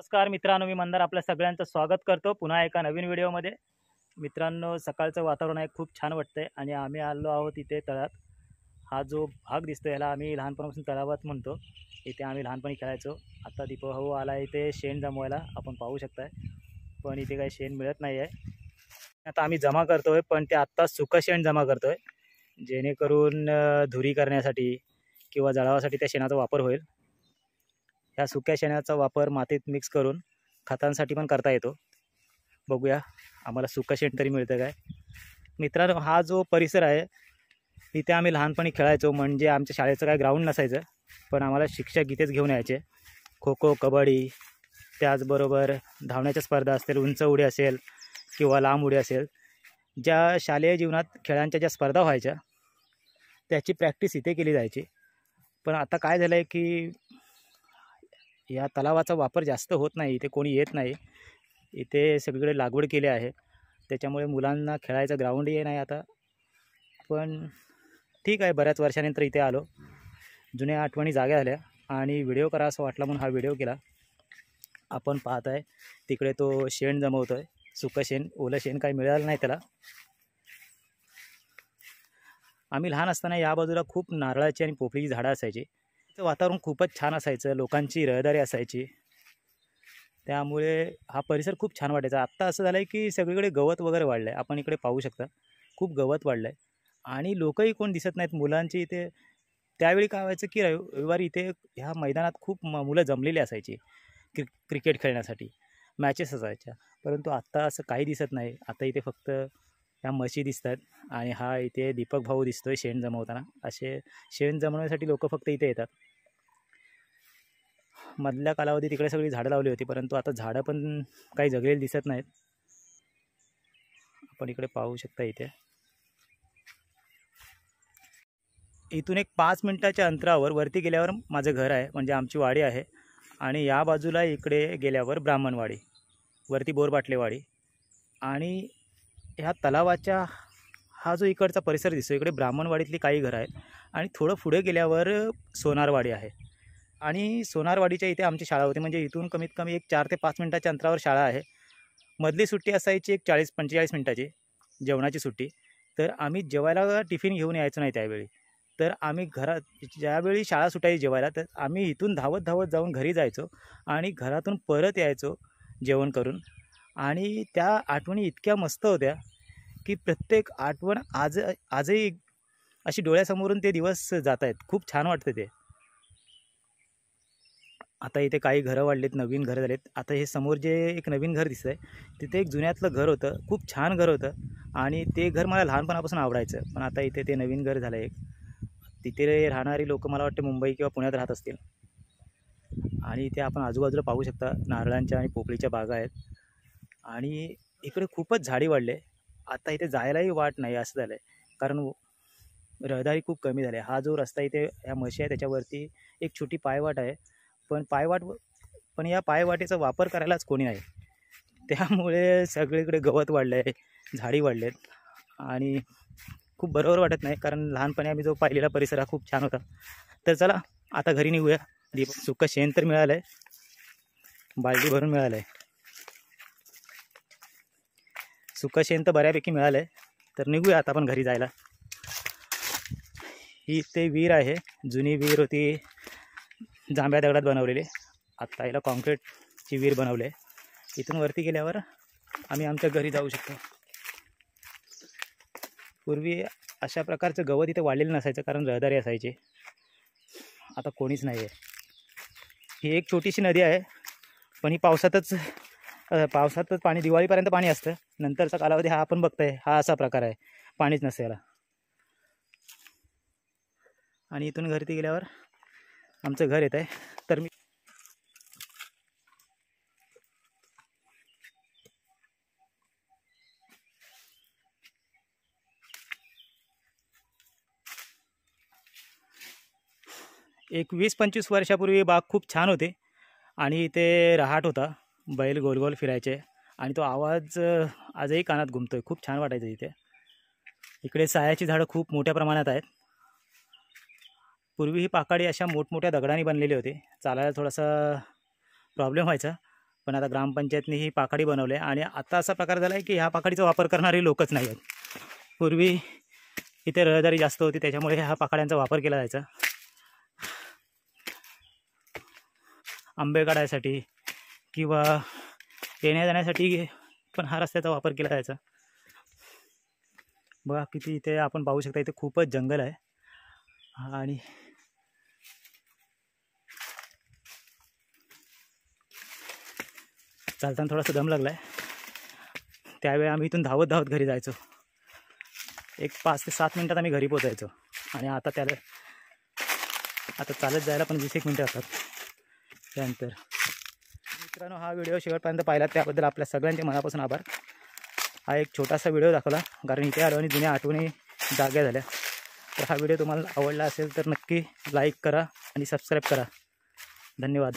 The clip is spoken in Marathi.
नमस्कार मित्रांनो मी मंदार आपल्या सगळ्यांचं स्वागत करतो पुन्हा एका नवीन व्हिडिओमध्ये. मित्रांनो सकाळचं वातावरण आहे खूप छान वाटतंय आणि आम्ही आलो आहोत इथे तळ्यात हा जो भाग दिसतो याला आम्ही लहानपणापासून तळावात म्हणतो. इथे आम्ही लहानपणी खेळायचो. आता दीपभाऊ आला इथे शेण जमवायला आपण पाहू शकताय. पण इथे काही शेण मिळत नाही आहे आता आम्ही जमा करतोय पण ते आत्ता सुकं शेण जमा करतोय. जेणेकरून धुरी करण्यासाठी किंवा जळावासाठी त्या शेणाचा वापर होईल. ह्या सुक्या शेणाचा वापर मातीत मिक्स करून खतांसाठी पण करता येतो. बघूया आम्हाला सुकं शेण तरी मिळतं काय? मित्रांनो हा जो परिसर आहे इथे आम्ही लहानपणी खेळायचो. म्हणजे आमच्या शाळेचं काय ग्राउंड नसायचं. पण आम्हाला शिक्षक इथेच घेऊन यायचे. खो खो कबड्डी त्याचबरोबर धावण्याच्या स्पर्धा असतील उंच उडी असेल किंवा लांब उडी असेल ज्या शालेय जीवनात खेळांच्या ज्या स्पर्धा व्हायच्या त्याची प्रॅक्टिस इथे केली जायची. पण आता काय झालं आहे की या तलावाचा वापर जास्त होत नाही इथे कोणी येत नाही. इथे सगळीकडे लागवड केली आहे. त्याच्यामुळे मुलांना खेळायचं ग्राउंडही नाही आता. पण ठीक आहे बऱ्याच वर्षानंतर इथे आलो. जुन्या आठवणी जाग्या झाल्या आणि व्हिडिओ करा असं वाटला म्हणून हा व्हिडिओ केला. आपण पाहत आहे तिकडे तो शेण जमवतो आहे सुकं शेण ओलं शेण काही मिळालं नाही त्याला. आम्ही लहान असताना या बाजूला खूप नारळाची आणि पोपळीची झाडं असायची. वातावरण खूपच छान असायचं लोकांची रहदारी असायची. त्यामुळे हा परिसर खूप छान वाटायचा. आत्ता असं झालं आहे की सगळीकडे गवत वगैरे वाढलं आहे आपण इकडे पाहू शकता. खूप गवत वाढलं आहे आणि लोकही कोण दिसत नाहीत. मुलांची इथे त्यावेळी काय व्हायचं की रवि रविवारी इथे ह्या मैदानात खूप म मुलं जमलेली असायची क्रि क्रिकेट खेळण्यासाठी. मॅचेस असायच्या. परंतु आत्ता असं काही दिसत नाही. आता इथे फक्त ह्या म्हशी दिसतात आणि हा इथे दीपक भाऊ दिसतोय शेण जमवताना. असे शेण जमवण्यासाठी लोक फक्त इथे येतात. मधल्या कालावधी तिकडे सगळी झाडं लावली होती परंतु आता झाडं पण काही जगलेली दिसत नाहीत. आपण इकडे पाहू शकता इथे. इथून एक पाच मिनटाच्या अंतरावर वरती गेल्यावर माझं घर आहे म्हणजे आमची वाडी आहे. आणि या बाजूला इकडे गेल्यावर ब्राह्मणवाडी वरती बोरबाटलेवाडी. आणि ह्या तलावाच्या हा जो इकडचा परिसर दिसतो इकडे ब्राह्मणवाडीतली काही घरं आहेत आणि थोडं पुढे गेल्यावर सोनारवाडी आहे. आणि सोनारवाडीच्या इथे आमची शाळा होती म्हणजे इथून कमीत कमी एक चार ते पाच मिनटाच्या अंतरावर शाळा आहे. मधली सुट्टी असायची एक चाळीस पंचेचाळीस मिनटाची जेवणाची सुट्टी. तर आम्ही जेवायला टिफिन घेऊन यायचो नाही त्यावेळी. तर आम्ही घरात ज्यावेळी शाळा सुटायची जेवायला तर आम्ही इथून धावत धावत जाऊन घरी जायचो आणि घरातून परत यायचो जेवण करून. आणि त्या आठवणी इतक्या मस्त होत्या की प्रत्येक आठवण आज आजही अशी डोळ्यासमोरून ते दिवस जात आहेत खूप छान वाटतं ते. आता इथे काही घरं वाढलेत नवीन घरं झालेत. आता हे समोर जे एक नवीन घर दिसतं आहे तिथे एक जुन्यातलं घर होतं. खूप छान घर होतं. आणि ते घर मला लहानपणापासून आवडायचं. पण आता इथे ते नवीन घर झालं एक तिथे राहणारी लोक मला वाटते मुंबई किंवा पुण्यात राहत असतील. आणि इथे आपण आजूबाजूला पाहू शकता नारळांच्या आणि पोपळीच्या बागा आहेत. आणि इकडे खूपच झाडी वाढले. आता इथे जायलाही वाट नाही असं झालं आहे कारण रहदारी खूप कमी झाली आहे. हा जो रस्ता इथे ह्या म्हशी आहे त्याच्यावरती एक छोटी पायवाट आहे. पण पायवाट पण या पायवाटेचा वापर करायलाच कोणी नाही. त्यामुळे सगळीकडे गवत वाढलं आहे झाडी वाढलेत. आणि खूप बरोबर वाटत नाही कारण लहानपणी आम्ही जो पाहिलेला परिसर हा खूप छान होता. तर चला आता घरी निघूया. दीप सुकं शेण तर मिळालं आहे बालदी भरून मिळालं आहे सुकं शेण तर बऱ्यापैकी मिळालं आहे तर निघूया आता आपण घरी जायला. ही ते विहीर आहे. जुनी विहीर होती. जांभ्या दगडात बनवलेली. आत्ता हिला कॉन्क्रीटची विहीर बनवली आहे. इथून वरती गेल्यावर आम्ही आमच्या घरी जाऊ शकतो. पूर्वी अशा प्रकारचं गवत इथे वाढलेलं नसायचं कारण रहदारी असायची. आता कोणीच नाही आहे ही एक छोटीशी नदी आहे पण ही पावसातच पावसात पावसातच पाणी दिवाळीपर्यंत पाणी असतं. नंतरचा कालावधी हा आपण बघताय. हा असा प्रकार आहे. पाणीच नसेल आणि इथून घरती गेल्यावर आमचं घर येत आहे तर मी एक वीस पंचवीस वर्षापूर्वी बाग खूप छान होते. आणि इथे रहाट होता. बैल गोल गोल फिरायचे. आणि तो आवाज आजही कानात घुमतो आहे खूप छान वाटायचं इथे इकडे सायाची झाडं खूप मोठ्या प्रमाणात आहेत. पूर्वी ही पाकाडी अशा मोठमोठ्या दगडांनी बनलेली होती. चालायला थोडासा प्रॉब्लेम व्हायचा. पण आता ग्रामपंचायतने ही पाकाडी बनवली आहे आणि आता असा प्रकार झाला आहे की ह्या पाकाडीचा वापर करणारे लोकच नाही आहेत. पूर्वी इथे रहदारी जास्त होती त्याच्यामुळे ह्या पाकाड्यांचा वापर केला जायचा. आंबे काढायसाठी किंवा येण्या जाण्यासाठी पण हा रस्त्याचा वापर केला जायचा. बघा किती इथे आपण पाहू शकता इथे खूपच जंगल आहे. आणि चालताना थोडासा दम लागला आहे त्यावेळी आम्ही इथून धावत धावत घरी जायचो. एक पाच ते सात मिनटात आम्ही घरी पोचायचो आणि आता त्याला आता चालत जायला पण वीस एक मिनटं असतात त्यानंतर मित्रांनो हा व्हिडिओ शेवटपर्यंत पाहिला. त्याबद्दल आपल्या सगळ्यांचे मनापासून आभार. हा एक छोटासा व्हिडिओ दाखवला कारण इथे आलो आणि जुन्या आठवणी जाग्या झाल्या. तर हा व्हिडिओ तुम्हाला आवडला असेल तर नक्की लाईक करा आणि सबस्क्राईब करा. धन्यवाद.